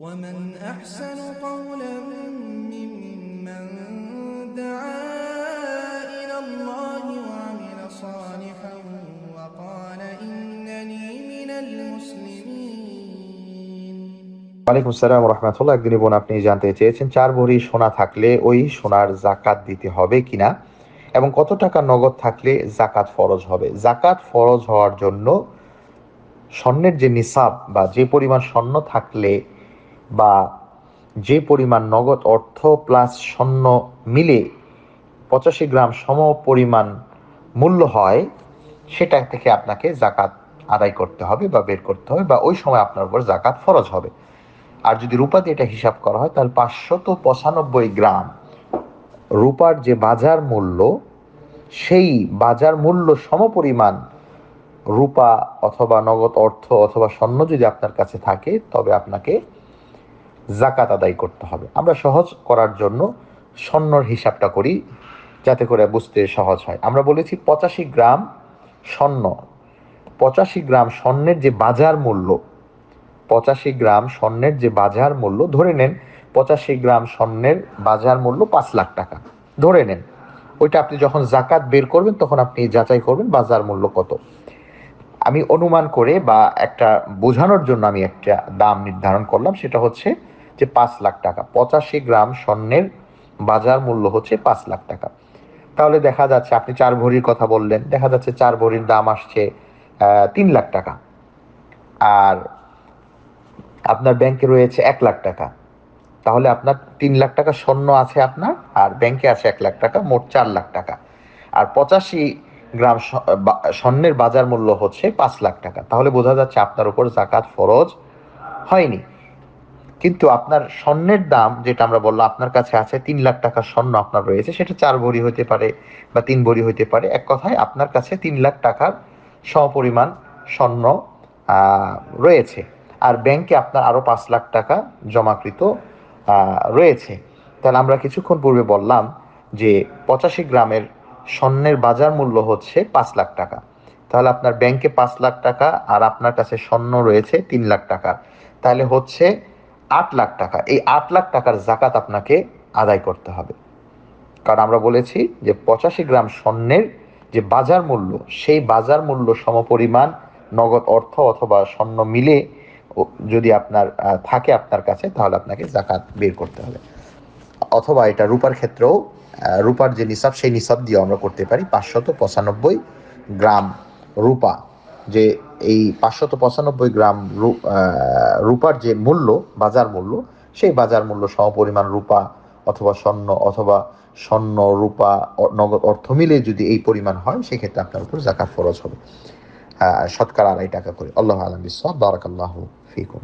ومن أحسن قولا ممن دعا إلى الله وعمل صالحا وقال إنني من المسلمين ওয়ালাইকুম সালাম রহমতুল্লাহ একদিন বোন আপনি জানতে চেয়েছেন চার ভরি সোনা থাকলে ওই সোনার জাকাত দিতে হবে কিনা এবং কত টাকা নগদ থাকলে জাকাত ফরজ হবে জাকাত ফরজ হওয়ার জন্য স্বর্ণের যে নিসাব বা যে পরিমাণ স্বর্ণ থাকলে বা যে পরিমাণ নগদ অর্থ প্লাস স্বর্ণ মিলে পঁচাশি গ্রাম সম পরিমাণ মূল্য হয়, সেটা থেকে আপনাকে জাকাত আদায় করতে হবে বা বের করতে হবে বা ওই সময় আপনার উপর জাকাত ফরজ হবে। আর যদি রূপা দিয়ে এটা হিসাব করা হয়, তাহলে পাঁচশত পঁচানব্বই গ্রাম রূপার যে বাজার মূল্য, সেই বাজার মূল্য সমপরিমাণ রূপা অথবা নগদ অর্থ অথবা স্বর্ণ যদি আপনার কাছে থাকে, তবে আপনাকে জাকাত আদায় করতে হবে। আমরা সহজ করার জন্য স্বর্ণর হিসাবটা করি যাতে করে বুঝতে সহজ হয়। আমরা বলেছি পঁচাশি গ্রাম স্বর্ণ। পঁচাশি গ্রাম স্বর্ণের যে বাজার মূল্য, পঁচাশি গ্রাম স্বর্ণের যে বাজার মূল্য, ধরে নেন পঁচাশি গ্রাম স্বর্ণের বাজার মূল্য পাঁচ লাখ টাকা। ধরে নেন, ওইটা আপনি যখন জাকাত বের করবেন, তখন আপনি যাচাই করবেন বাজার মূল্য কত। আমি অনুমান করে বা একটা বোঝানোর জন্য আমি একটা দাম নির্ধারণ করলাম, সেটা হচ্ছে যে পাঁচ লাখ টাকা। পঁচাশি গ্রাম স্বর্ণের বাজার মূল্য হচ্ছে পাঁচ লাখ টাকা। তাহলে দেখা যাচ্ছে, আপনি চার ভরির কথা বললেন, দেখা যাচ্ছে চার ভরির দাম আসছে তিন লাখ টাকা। আর আপনার ব্যাংকে রয়েছে এক লাখ টাকা। তাহলে আপনার তিন লাখ টাকা স্বর্ণ আছে আপনার, আর ব্যাংকে আছে এক লাখ টাকা, মোট চার লাখ টাকা। আর পঁচাশি গ্রাম স্বর্ণের বাজার মূল্য হচ্ছে পাঁচ লাখ টাকা। তাহলে বোঝা যাচ্ছে আপনার উপর জাকাত ফরজ হয়নি। কিন্তু আপনার স্বর্ণের দাম যেটা আমরা বললাম, আপনার কাছে আছে তিন লাখ টাকা স্বর্ণ আপনার রয়েছে, সেটা চার ভরি হতে পারে বা তিন ভরি হতে পারে। এক কথায় আপনার কাছে তিন লাখ টাকার সমপরিমাণ স্বর্ণ রয়েছে। আর ব্যাংকে আপনার আরও পাঁচ লাখ টাকা জমাকৃত রয়েছে। তাহলে আমরা কিছুক্ষণ পূর্বে বললাম যে পঁচাশি গ্রামের স্বর্ণের বাজার মূল্য হচ্ছে পাঁচ লাখ টাকা। তাহলে আপনার ব্যাংকে পাঁচ লাখ টাকা আর আপনার কাছে স্বর্ণ রয়েছে তিন লাখ টাকা। তাহলে হচ্ছে আট লাখ টাকা, এই আট লাখ টাকার জাকাত আপনাকে আদায় করতে হবে। কারণ আমরা বলেছি যে পঁচাশি গ্রাম স্বর্ণের যে বাজার মূল্য, সেই বাজার মূল্য সমপরিমাণ নগদ অর্থ অথবা স্বর্ণ মিলে যদি আপনার থাকে আপনার কাছে, তাহলে আপনাকে জাকাত বের করতে হবে। অথবা এটা রূপার ক্ষেত্রেও রূপার যে নিসাব, সেই নিসাব দিয়ে আমরা করতে পারি। পাঁচশত পঁচানব্বই গ্রাম রূপা, যে এই পাঁচশত পঁচানব্বই গ্রাম রূপার যে মূল্য, বাজার মূল্য, সেই বাজার মূল্য সমপরিমাণ রূপা অথবা স্বর্ণ অথবা স্বর্ণ, রূপা নগদ অর্থ মিলে যদি এই পরিমাণ হয়, সেক্ষেত্রে আপনার উপর জাকাত ফরজ হবে। শতকরা আড়াই টাকা করে। আল্লাহ আলম বিশ্বাস বারাকাল্লাহ ফিকুম।